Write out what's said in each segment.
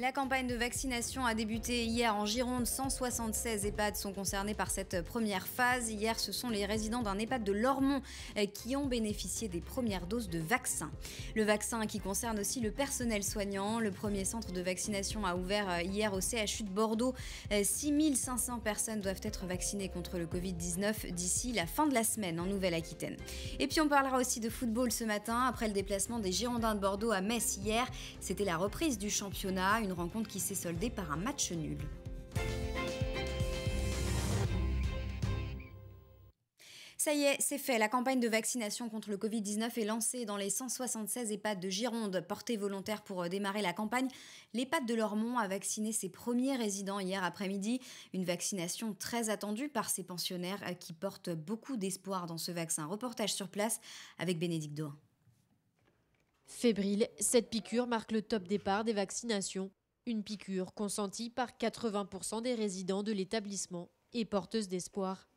La campagne de vaccination a débuté hier en Gironde. 176 EHPAD sont concernés par cette première phase. Hier, ce sont les résidents d'un EHPAD de Lormont euh, qui ont bénéficié des premières doses de vaccin. Le vaccin qui concerne aussi le personnel soignant. Le premier centre de vaccination a ouvert euh, hier au CHU de Bordeaux. 6500 euh, personnes doivent être vaccinées contre le Covid-19 d'ici la fin de la semaine en Nouvelle-Aquitaine. Et puis on parlera aussi de football ce matin après le déplacement des Girondins de Bordeaux à Metz hier. C'était la reprise du championnat rencontre qui s'est soldée par un match nul. Ça y est, c'est fait. La campagne de vaccination contre le Covid-19 est lancée dans les 176 EHPAD de Gironde. Portés volontaires pour euh, démarrer la campagne, l'EHPAD de Lormont a vacciné ses premiers résidents hier après-midi. Une vaccination très attendue par ces pensionnaires euh, qui portent beaucoup d'espoir dans ce vaccin. Reportage sur place avec Bénédicte Doin. Fébrile, cette piqûre marque le top départ des vaccinations. Une piqûre consentie par 80% des résidents de l'établissement et porteuse d'espoir.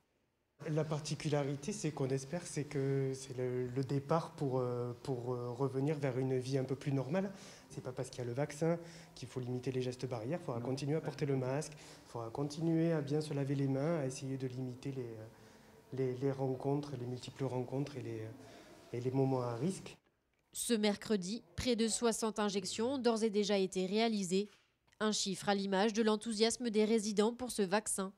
La particularité, c'est qu'on espère, c'est que c'est le, départ pour, euh, pour euh, revenir vers une vie un peu plus normale. C'est pas parce qu'il y a le vaccin qu'il faut limiter les gestes barrières. Il faudra continuer à porter le masque, il faudra continuer à bien se laver les mains, à essayer de limiter les, euh, les, les rencontres, les multiples rencontres et les, et les moments à risque. Ce mercredi, près de 60 injections ont d'ores et déjà été réalisées. Un chiffre à l'image de l'enthousiasme des résidents pour ce vaccin.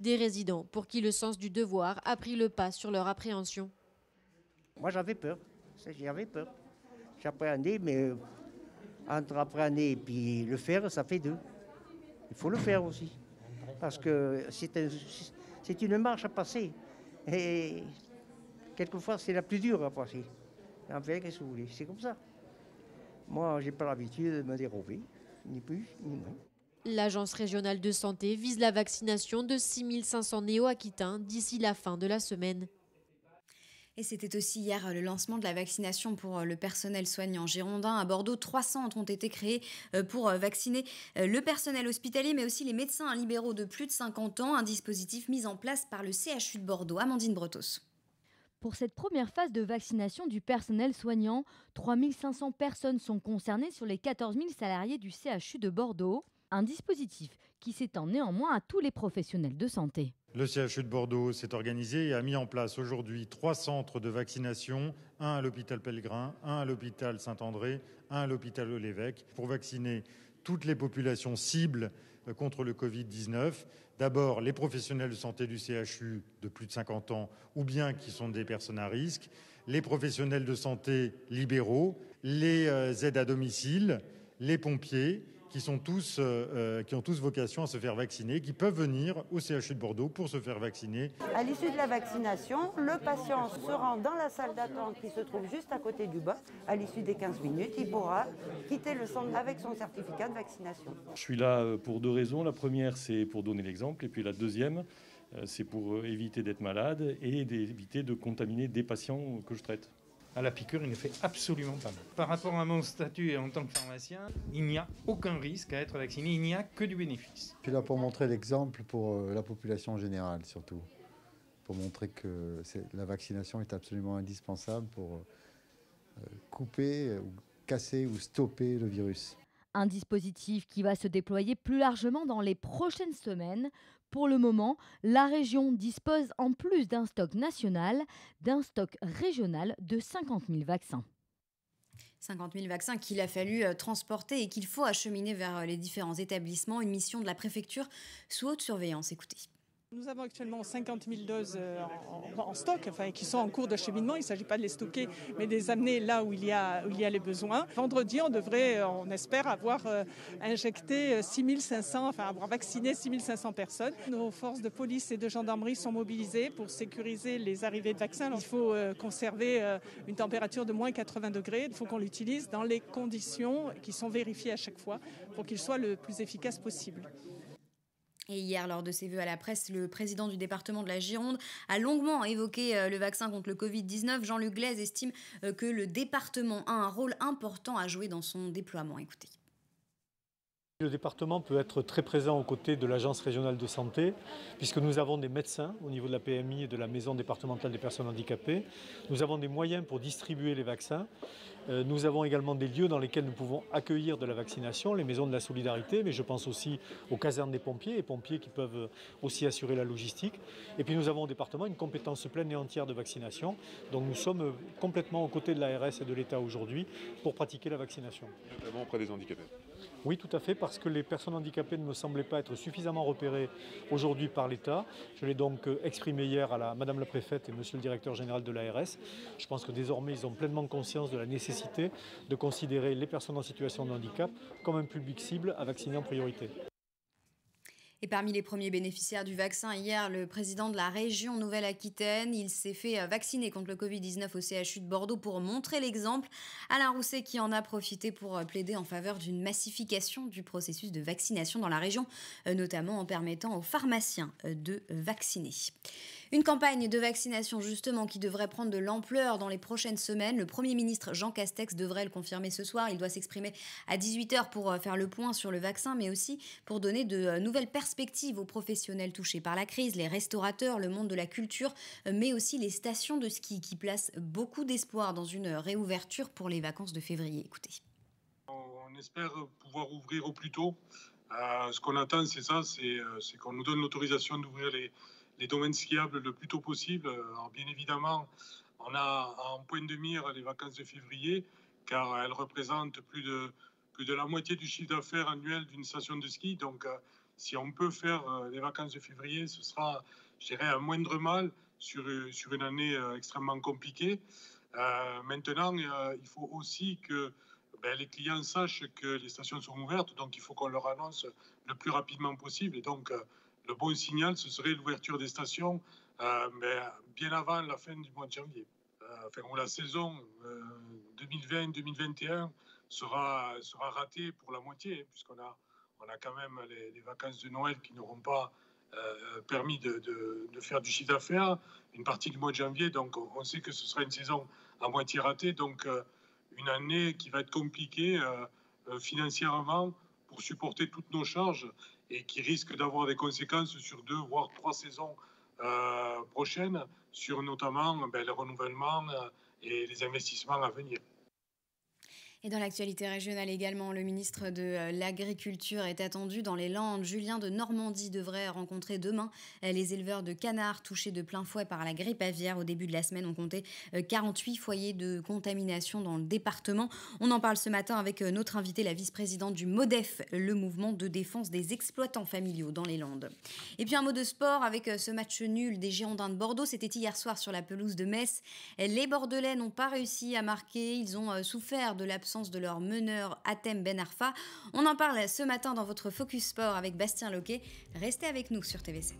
Des résidents pour qui le sens du devoir a pris le pas sur leur appréhension. Moi j'avais peur, j'avais peur. J'appréhendais, mais euh, entre appréhender et puis le faire, ça fait deux. Il faut le faire aussi. Parce que c'est une marche à passer. Et quelquefois c'est la plus dure à passer. En fait, qu'est-ce que vous voulez? C'est comme ça. Moi, j'ai pas l'habitude de me dérober, ni plus, ni moins. L'Agence régionale de santé vise la vaccination de 6500 néo-aquitains d'ici la fin de la semaine. Et c'était aussi hier le lancement de la vaccination pour le personnel soignant girondin. À Bordeaux, trois centres ont été créés euh, pour vacciner euh, le personnel hospitalier, mais aussi les médecins libéraux de plus de 50 ans. Un dispositif mis en place par le CHU de Bordeaux. Amandine Bretos. Pour cette première phase de vaccination du personnel soignant, 3500 personnes sont concernées sur les 14 000 salariés du CHU de Bordeaux, un dispositif qui s'étend néanmoins à tous les professionnels de santé. Le CHU de Bordeaux s'est organisé et a mis en place aujourd'hui trois centres de vaccination, un à l'hôpital Pellegrin, un à l'hôpital Saint-André, un à l'hôpital Lévesque, pour vacciner toutes les populations cibles euh, contre le Covid-19. D'abord, les professionnels de santé du CHU de plus de 50 ans ou bien qui sont des personnes à risque, les professionnels de santé libéraux, les euh, aides à domicile, les pompiers qui, sont tous, euh, euh, qui ont tous vocation à se faire vacciner, qui peuvent venir au CHU de Bordeaux pour se faire vacciner. À l'issue de la vaccination, le patient se rend dans la salle d'attente qui se trouve juste à côté du bas. À l'issue des 15 minutes, il pourra quitter le centre avec son certificat de vaccination. Je suis là euh, pour deux raisons. La première, c'est pour donner l'exemple. Et puis la deuxième, c'est pour éviter d'être malade et d'éviter de contaminer des patients que je traite à la piqûre, il ne fait absolument pas mal. Par rapport à mon statut en tant que pharmacien, il n'y a aucun risque à être vacciné, il n'y a que du bénéfice. Je suis là pour montrer l'exemple pour euh, la population générale surtout, pour montrer que la vaccination est absolument indispensable pour euh, couper, ou casser ou stopper le virus. Un dispositif qui va se déployer plus largement dans les prochaines semaines. Pour le moment, la région dispose en plus d'un stock national, d'un stock régional de 50 000 vaccins. 50 000 vaccins qu'il a fallu euh, transporter et qu'il faut acheminer vers euh, les différents établissements. Une mission de la préfecture sous haute surveillance. Écoutez. Nous avons actuellement 50 000 doses euh, en, stock, enfin, qui sont en cours d'acheminement. Il ne s'agit pas de les stocker, mais de les amener là où il y a, où il y a les besoins. Vendredi, on devrait, euh, on espère, avoir euh, injecté 6500, enfin avoir vacciné 6500 personnes. Nos forces de police et de gendarmerie sont mobilisées pour sécuriser les arrivées de vaccins. Il faut conserver une température de moins 80 degrés. Il faut qu'on l'utilise dans les conditions qui sont vérifiées à chaque fois pour qu'il soit le plus efficace possible. Et hier, lors de ses vœux à la presse, le président du département de la Gironde a longuement évoqué euh, le vaccin contre le Covid-19. Jean-Luc Glaise estime euh, que le département a un rôle important à jouer dans son déploiement. Écoutez. Le département peut être très présent aux côtés de l'Agence régionale de santé, puisque nous avons des médecins au niveau de la PMI et de la Maison départementale des personnes handicapées. Nous avons des moyens pour distribuer les vaccins. Euh, nous avons également des lieux dans lesquels nous pouvons accueillir de la vaccination, les maisons de la solidarité, mais je pense aussi aux casernes des pompiers, et pompiers qui peuvent aussi assurer la logistique. Et puis nous avons au département une compétence pleine et entière de vaccination. Donc nous sommes complètement aux côtés de l'ARS et de l'État aujourd'hui pour pratiquer la vaccination. Notamment auprès des handicapés. Oui, tout à fait, parce que les personnes handicapées ne me semblaient pas être suffisamment repérées aujourd'hui par l'État. Je l'ai donc euh, exprimé hier à la, Madame la Préfète et Monsieur le Directeur Général de l'ARS. Je pense que désormais, ils ont pleinement conscience de la nécessité de considérer les personnes en situation de handicap comme un public cible à vacciner en priorité. Et parmi les premiers bénéficiaires du vaccin, hier, le président de la région Nouvelle-Aquitaine, il s'est fait euh, vacciner contre le Covid-19 au CHU de Bordeaux pour montrer l'exemple. Alain Rousset qui en a profité pour euh, plaider en faveur d'une massification du processus de vaccination dans la région, euh, notamment en permettant aux pharmaciens de vacciner. Une campagne de vaccination justement qui devrait prendre de l'ampleur dans les prochaines semaines. Le Premier ministre Jean Castex devrait le confirmer ce soir. Il doit s'exprimer à 18h pour faire le point sur le vaccin, mais aussi pour donner de nouvelles perspectives aux professionnels touchés par la crise, les restaurateurs, le monde de la culture, mais aussi les stations de ski qui placent beaucoup d'espoir dans une réouverture pour les vacances de février. Écoutez. On espère pouvoir ouvrir au plus tôt. Euh, ce qu'on attend, c'est ça, c'est qu'on nous donne l'autorisation d'ouvrir les, les domaines skiables le plus tôt possible. Alors bien évidemment, on a en point de mire les vacances de février, car elles représentent plus de, plus de la moitié du chiffre d'affaires annuel d'une station de ski. Donc euh, si on peut faire euh, les vacances de février, ce sera, je dirais, un moindre mal sur, sur une année euh, extrêmement compliquée. maintenant, il faut aussi que ben, les clients sachent que les stations sont ouvertes, donc il faut qu'on leur annonce le plus rapidement possible. Et donc, le bon signal, ce serait l'ouverture des stations euh, mais bien avant la fin du mois de janvier. Euh, enfin, la saison 2020-2021 euh, sera, sera ratée pour la moitié, puisqu'on a, on a quand même les, vacances de Noël qui n'auront pas permis de, de, faire du chiffre d'affaires, une partie du mois de janvier, donc on, sait que ce sera une saison à moitié ratée, donc une année qui va être compliquée financièrement pour supporter toutes nos charges et qui risque d'avoir des conséquences sur deux, voire trois saisons euh, prochaines, sur notamment ben, le renouvellement euh, et les investissements à venir. Et dans l'actualité régionale également, le ministre de euh, l'Agriculture est attendu dans les Landes. Julien de Normandie devrait rencontrer demain euh, les éleveurs de canards touchés de plein fouet par la grippe aviaire. Au début de la semaine, on comptait 48 euh, foyers de contamination dans le département. On en parle ce matin avec notre invité, la vice-présidente du MODEF, le mouvement de défense des exploitants familiaux dans les Landes. Et puis un mot de sport avec ce match nul des Girondins de Bordeaux. C'était hier soir sur la pelouse de Metz. Les Bordelais n'ont pas réussi à marquer. Ils ont souffert de l'absence de leur meneur Atem Ben Arfa. On en parle ce matin dans votre Focus Sport avec Bastien Loquet. Restez avec nous sur TV7.